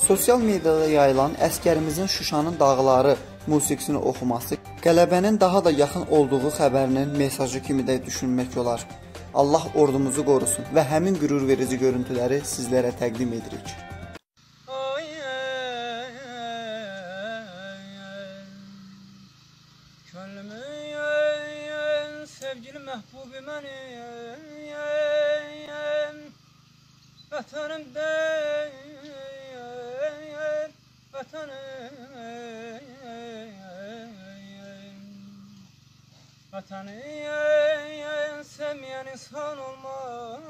Sosial mediada yayılan əskərimizin Şuşanın dağları musiqisini oxuması qələbənin daha da yaxın olduğu xəbərinin mesajı kimi də düşünmək olar. Allah ordumuzu qorusun və həmin qürur verici görüntüləri sizlərə təqdim edirik. Ay, ay, Könlümü yen, sevgili mehbubi benim Vatanım değil, vatanım Vatanı yen, sevmeyen insan olmaz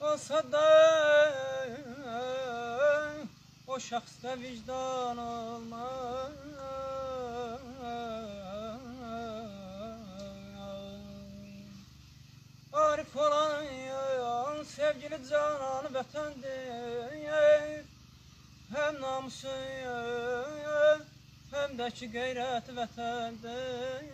Olsa da o şahsta vicdan olmaz. Arif olan sevgili canan vətəndir Hem namusu hem de ki qeyrət vətəndir.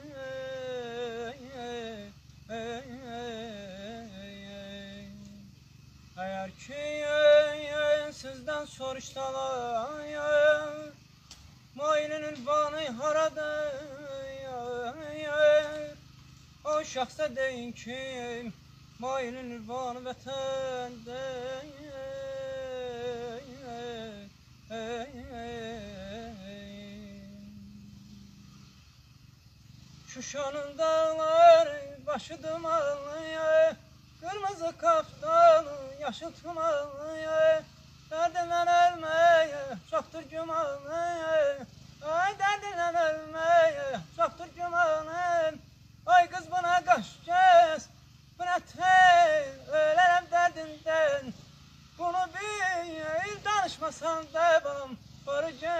Eğer ki sizden soruşsalar Mailin ünvanı haradır? O şahsa deyin ki Mailin ünvanı vətəndə Şuşanın dağları başı dumanlı Kırmızı kaftanı yaşıl tumanlı Derdinden ölmeye çoktur cumanı Ay derdinden ölmeye çoktur cumanı Ay kız buna kaç kez Buna tez ölerim derdinden. Bunu bil danışmasan devam Barıcı